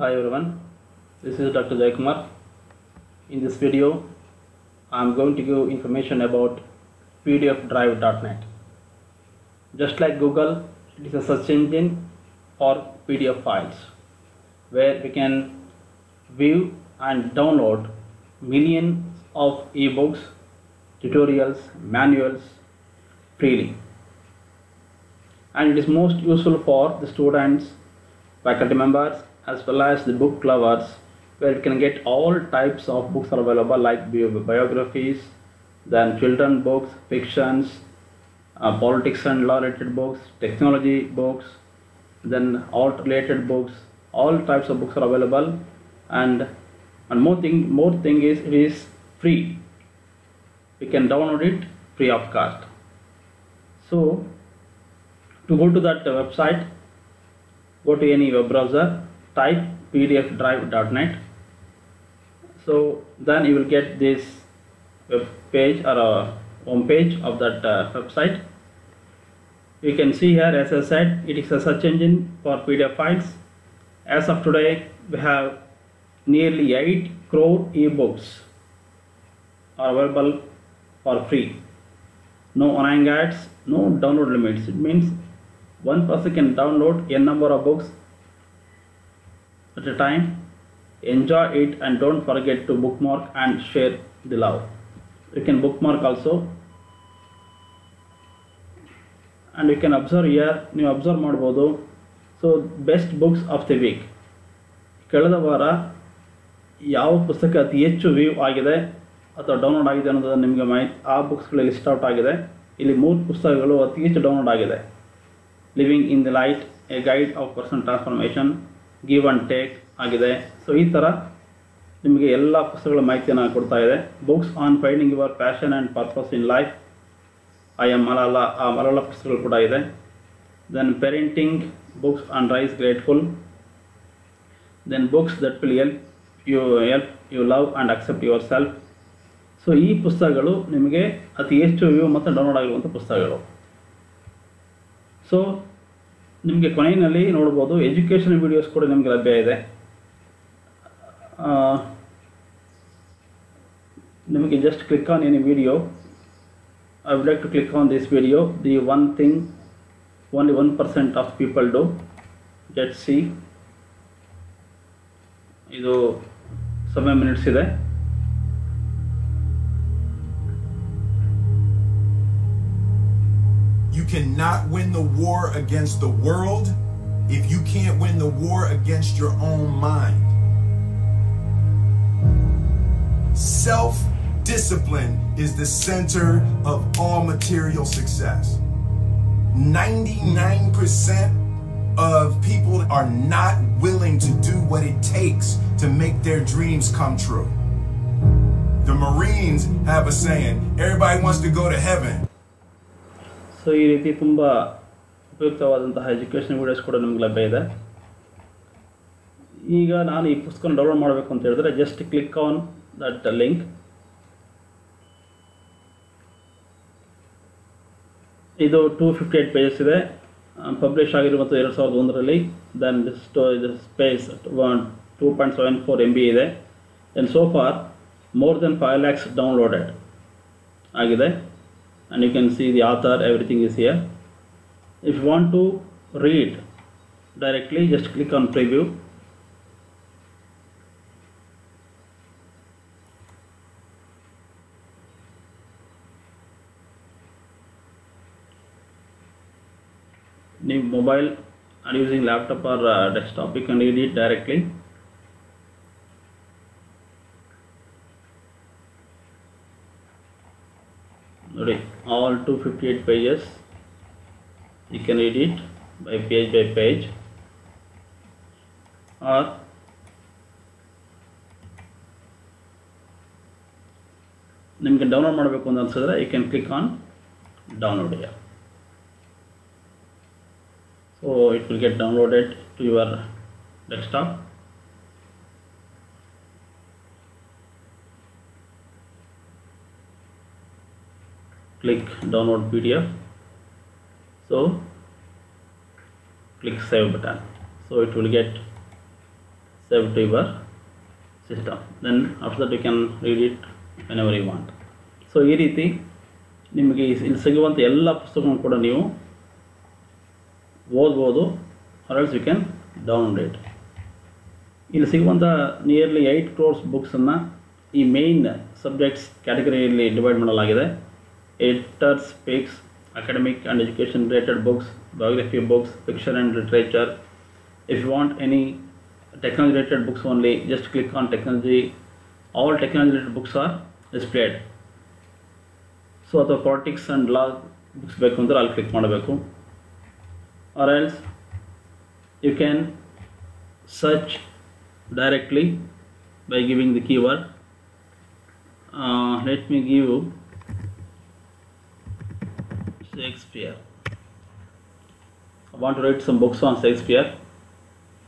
Hi everyone, this is Dr. Jayakumar. In this video, I am going to give information about pdfdrive.net. Just like Google, it is a search engine for PDF files where we can view and download millions of ebooks, tutorials, manuals freely. And it is most useful for the students, faculty members, as well as the book lovers, where you can get all types of books are available like bio- biographies, then children books, fictions, uh, politics and law related books, technology books, then art related books, all types of books are available, and and more thing more thing is it is free. We can download it free of cost. So to go to that website, go to any web browser, type pdfdrive.net. So then you will get this web page or a home page of that uh, website. You can see here, as I said, it is a search engine for PDF files. As of today, we have nearly 8 crore ebooks are available for free. No online ads, no download limits. It means one person can download a number of books at a time. Enjoy it and don't forget to bookmark and share the love. You can bookmark also. And you can observe here, ನೀವು observe ಮಾಡ್ಬೋದು. So best books of the week ಕಳೆದ ವಾರ ಯಾವ ಪುಸ್ತಕ ಅತಿ ಹೆಚ್ಚು view ಆಗಿದೆ ಅಥವಾ ಡೌನ್ಲೋಡ್ ಆಗಿದೆ ಅನ್ನೋದನ್ನು ನಿಮಗೆ ಮಾಹಿತಿ, ಆ ಬುಕ್ಸ್ಗಳು ಲಿಸ್ಟ್ ಔಟ್ ಆಗಿದೆ. ಇಲ್ಲಿ ಮೂರು ಪುಸ್ತಕಗಳು ಅತಿ ಹೆಚ್ಚು ಡೌನ್ಲೋಡ್ ಆಗಿದೆ. Living in the light a guide of personal transformation give and take ಆಗಿದೆ. ಸೊ ಈ ಥರ ನಿಮಗೆ ಎಲ್ಲ ಪುಸ್ತಕಗಳ ಮಾಹಿತಿಯನ್ನು ಕೊಡ್ತಾ ಇದೆ books on finding your passion and purpose in life I am Malala ಆ ಮಲಾಲ ಪುಸ್ತಕಗಳು ಕೂಡ ಇದೆ. Then parenting books on rise grateful then books that will help you help you love and accept yourself so ಈ ಪುಸ್ತಕಗಳು ನಿಮಗೆ ಅತಿ ಹೆಚ್ಚು view ಮತ್ತು ಡೌನ್ಲೋಡ್ ಆಗಿರುವಂಥ ಪುಸ್ತಕಗಳು. ಸೊ ನಿಮಗೆ ಕೊನೆಯಲ್ಲಿ ನೋಡ್ಬೋದು ಎಜುಕೇಷನ್ ವೀಡಿಯೋಸ್ ಕೂಡ ನಿಮಗೆ ಲಭ್ಯ ಇದೆ. ನಿಮಗೆ just click on any video I would like to click on this video the one thing only one percent of people do jet see ಇದು ಸೆವೆನ್ ಮಿನಿಟ್ಸ್ ಇದೆ. Cannot win the war against the world if you can't win the war against your own mind. Self discipline is the center of all material success. 99% of people are not willing to do what it takes to make their dreams come true. The Marines have a saying everybody wants to go to heaven, so, ಈ ರೀತಿ ತುಂಬ ಉಪಯುಕ್ತವಾದಂತಹ education videos ಕೂಡ ನಿಮ್ಗೆ ಲಭ್ಯ ಇದೆ. ಈಗ ನಾನು ಈ ಪುಸ್ತಕ ಡೌನ್ಲೋಡ್ ಮಾಡಬೇಕು ಅಂತ ಹೇಳಿದ್ರೆ just click on that link ಇದು ಟೂ ಫಿಫ್ಟಿ ಏಟ್ ಪೇಜಸ್ ಇದೆ ಪಬ್ಲಿಷ್ ಆಗಿರುವಂಥ ಎರಡು ಸಾವಿರದ ಒಂದರಲ್ಲಿ. ದೆನ್ ಸ್ಟೋ ಇದು space one two point seven four M B ಇದೆ. Then so far more than five lakhs downloaded ಆಗಿದೆ. And you can see the author everything is here. If you want to read directly just click on preview. New mobile and using laptop or uh, desktop you can read it directly ನೋಡಿ all 258 pages you can read it by page by page or ನಿಮಗೆ download ಮಾಡಬೇಕು ಅಂತ ಅನ್ಸಿದ್ರೆ you can click on download here so it will get downloaded to your desktop click download pdf so click save button so it will get saved to your system then after that you can read it whenever you want so ಈ ರೀತಿ ನಿಮಗೆ ಇಲ್ಲಿ ಸಿಗುವಂಥ ಎಲ್ಲ ಪುಸ್ತಕಗಳನ್ನು ಕೂಡ ನೀವು ಓದ್ಬೋದು or else you can download it ಇಲ್ಲಿ ಸಿಗುವಂಥ ನಿಯರ್ಲಿ ಏಯ್ಟ್ ಕ್ರೋರ್ಸ್ ಬುಕ್ಸನ್ನು ಈ ಮೇಯ್ನ್ ಸಬ್ಜೆಕ್ಟ್ಸ್ ಕ್ಯಾಟಗರಿಯಲ್ಲಿ ಡಿವೈಡ್ ಮಾಡಲಾಗಿದೆ editors speaks academic and education related books biography books fiction and literature if you want any technology related books only just click on technology all technology related books are displayed so ಅಥವಾ politics and law books ಬೇಕು ಅಂದರೆ ಅಲ್ಲಿ click ಮಾಡಬೇಕು or else you can search directly by giving the keyword let me give Shakespeare. I want to write some books on Shakespeare.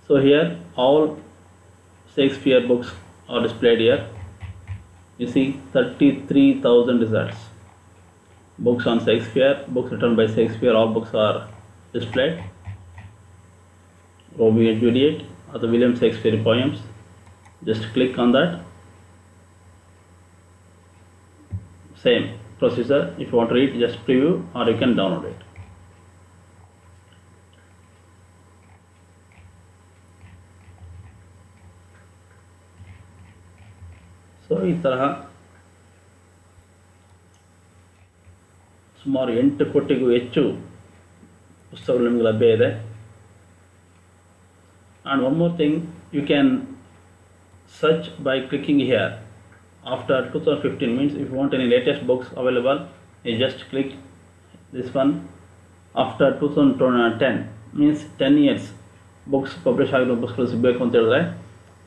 So here all Shakespeare books are displayed here. You see 33,000 results. Books on Shakespeare, books written by Shakespeare, all books are displayed. Romeo and Juliet are the William Shakespeare poems. Just click on that. Same. procedure. If you want to read, just preview or you can download it. So ಈ ತರಹ ಸುಮಾರು ಎಂಟು ಕೋಟಿಗೂ ಹೆಚ್ಚು ಪುಸ್ತಕಗಳು ನಿಮಗೆ ಲಭ್ಯ ಇದೆ and one more thing you can search by clicking here after two thousand fifteen means if want any latest books available you just click this one after two thousand ten means ten years books publish ಆಗಿರೋ ಬುಕ್ಸ್ಗಳು ಸಿಗಬೇಕು ಅಂತ ಹೇಳಿದ್ರೆ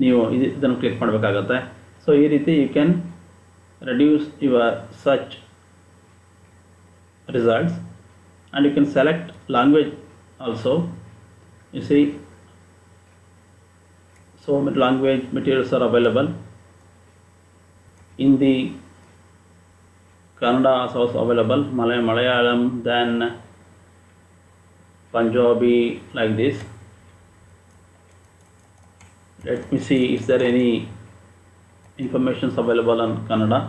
ನೀವು ಇದು ಇದನ್ನು click ಮಾಡಬೇಕಾಗತ್ತೆ so ಈ ರೀತಿ you can reduce your search results and you can select language also you see so many language materials are available hindi kannada is also available malay malayalam then punjabi like this let me see is there any informations available on kannada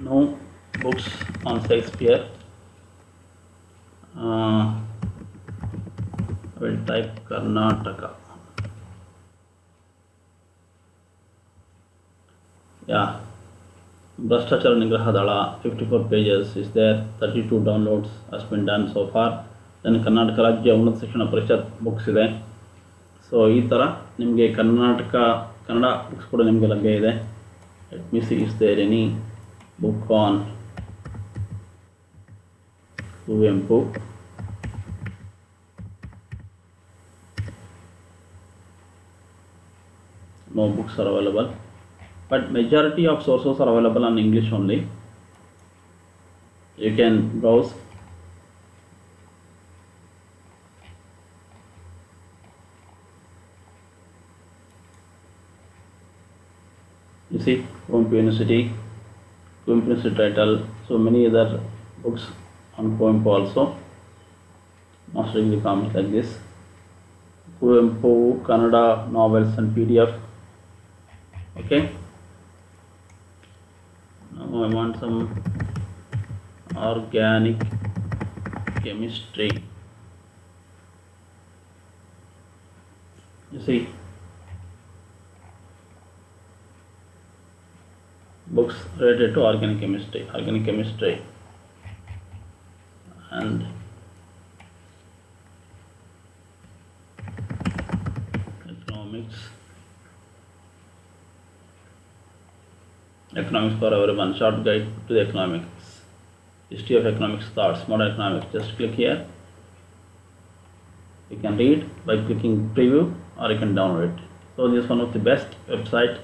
no books on Shakespeare. Uh, I will type Karnataka. Yeah, Bhrashtachara Nigraha Dala, 54 pages is there, 32 downloads has been done so far. Then Karnataka ರಾಜ್ಯ ಉನ್ನತ ಶಿಕ್ಷಣ ಪರಿಷತ್ books ಇದೆ so ಈ ಥರ ನಿಮಗೆ Karnataka Kannada books ಕೂಡ ನಿಮಗೆ ಲಭ್ಯ ಇದೆ let me see is there any book on Kuvempu. No books are available, but majority of sources are available on English only. You can browse. You see, Kuvempu University, Kuvempu University title, so many other books on Kuvempu also. Master degree comics like this. Kuvempu, Kannada novels and PDF. Okay. I want some organic chemistry. You see, books related to organic chemistry, organic chemistry, Economics for everyone. Short guide to the economics. History of economics thoughts. Modern economics. Just click here. You can read by clicking preview or you can download it. So this is one of the best website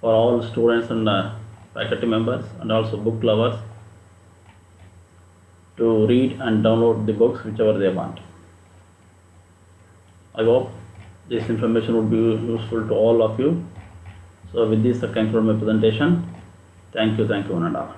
for all students and uh, faculty members and also book lovers to read and download the books whichever they want. I hope this information would be useful to all of you. So with this I conclude my presentation. Thank you, thank you, one and all.